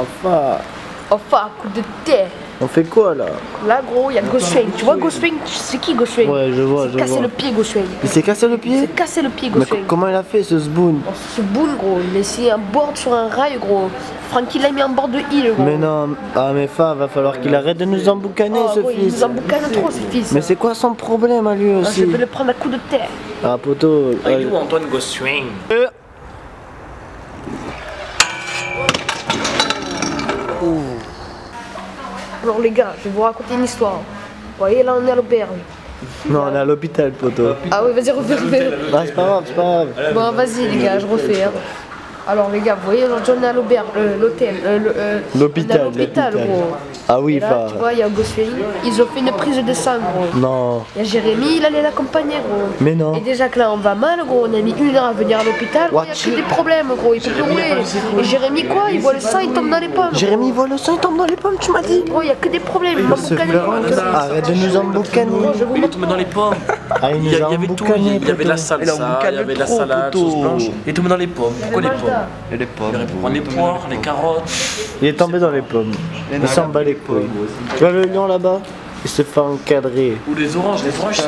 Enfin, Enfin, coup de terre. on fait quoi là Là, gros, il y a Ghostwing. Tu vois Ghostwing C'est qui Ghostwing Ouais, je vois, C'est je casser vois. le pied, Ghostwing. Il s'est cassé le Il pied s'est cassé le pied, Mais Ghostwing. comment il a fait ce zboon On se boule, gros. Il a essayé un board sur un rail, gros. Francky l'a mis en bord de île, gros. Mais non, ah mais Fa, va falloir qu'il arrête de nous emboucaner Oh, ce gros, il fils. nous emboucane trop, ce fils. Mais c'est quoi son problème à lui Ah, aussi Je vais le prendre à coup de terre. Ah poto, Ah, il euh, est où Antoine Alors, les gars, je vais vous raconter une histoire. Vous voyez, là, on est à l'auberge. non on est à l'hôpital poto. Ah oui, vas-y, refais, refais. Bah c'est pas grave, c'est pas grave. Bon, vas-y, les gars, je refais. hein. Alors, les gars, vous voyez, aujourd'hui, on est à l'auberge, euh, l'hôtel. euh, euh, L'hôpital, l'hôpital, l'hôpital. gros. Ah oui Et là, Fa. tu vois, il y a Ghostwing. Ils ont fait une prise de sang, gros. Non, Il y a Jérémy, il allait l'accompagner, gros. mais non. Et déjà que là on va mal gros, on a mis une heure à venir à l'hôpital, il y a que des problèmes gros, il peut plus rouler. Et Jérémy quoi, il voit le sang, il tombe dans les pommes. Jérémy voit le sang, il tombe dans les pommes, tu m'as dit? Gros, il y a que des problèmes, il arrête de nous emboucaner. Je vous Il tombé dans les pommes. Ah il Il y, a il y avait tout. Il y avait de la salsa, il y avait de la salade, sauce blanche. Il est tombé dans les pommes. Pourquoi les pommes Et les pommes. Il aurait pu prendre les poires, les carottes. Il est tombé dans les pommes. Il s'en bat les Tu vois le lion là-bas Il se fait encadrer. Ou les oranges, les oranges.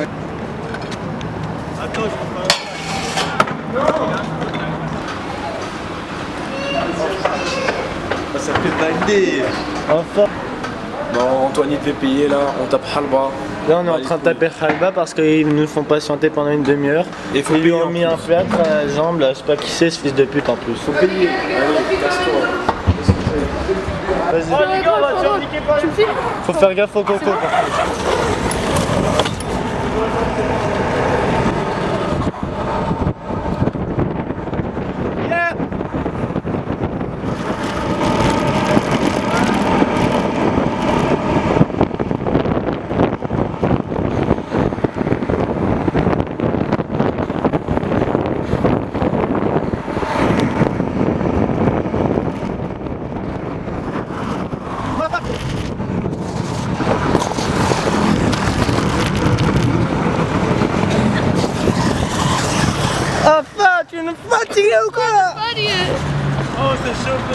Ça fait bander. Enfin, Bon, Antoine, il te fait payer là, on tape halba. là on est en train de taper Khalba parce qu'ils nous font patienter pendant une demi-heure. Et il faut Ils lui ont en mis un plâtre à la jambe, là, je sais pas qui c'est ce fils de pute en plus. Faut payer. Vas-y. Tu me filmes Faut faire gaffe au coco. Ou quoi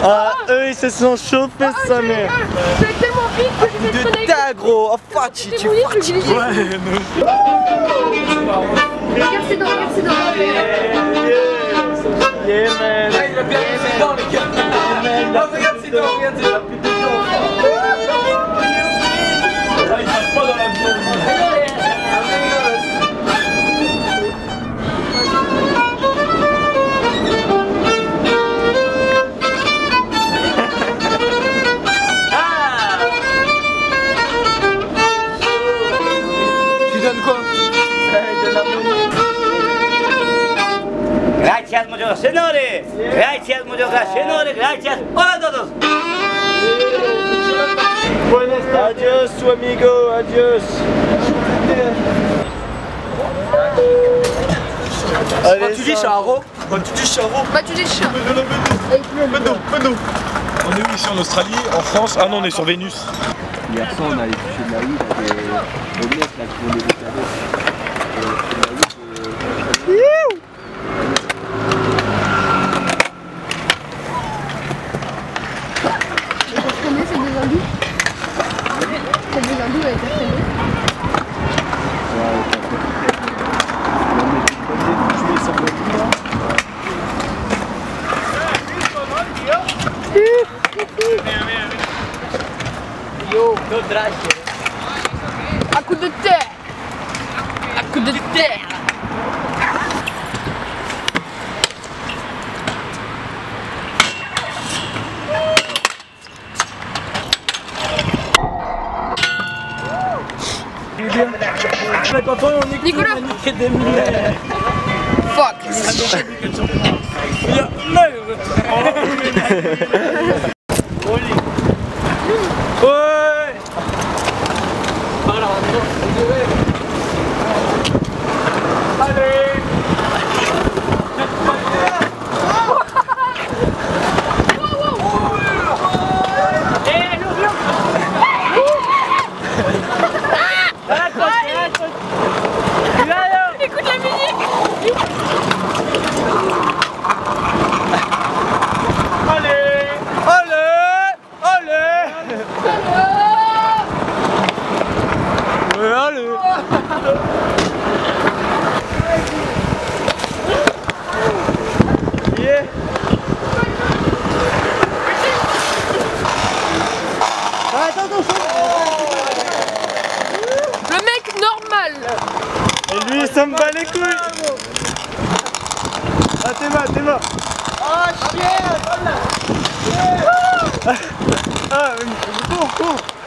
Ah, eux ils se sont chauffés sa mère. C'est tellement vite que je vais De ta gros. Enfin, tu tu Regarde, c'est dans, regarde, c'est dans. Yeah man. Il a bien ses dents, les gars. Oh, regarde ses dents, regarde ses dents. Gracias, muchos señores. Gracias, señores. Gracias. Hola a todos. Buenas Adios, tu amigo, adios. Allez, Tu dis ça. Charo Tu dis Charo Bah, tu dis chien. On est où ici en Australie, en France? Ah non, on est sur Vénus. Hier soir, on allait toucher de la weed avec mec là qui font des cadeaux. Combien Никуда? Fuck. Я Ой! Le mec normal. Et lui, ça me bat les couilles. Ah, t'es mort, t'es mort. Ah, chier Ah, cours, cours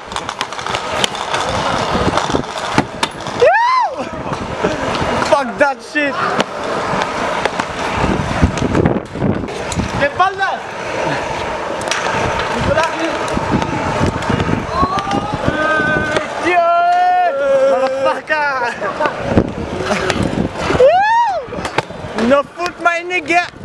that shit. Motherfucker! No foot, my nigga!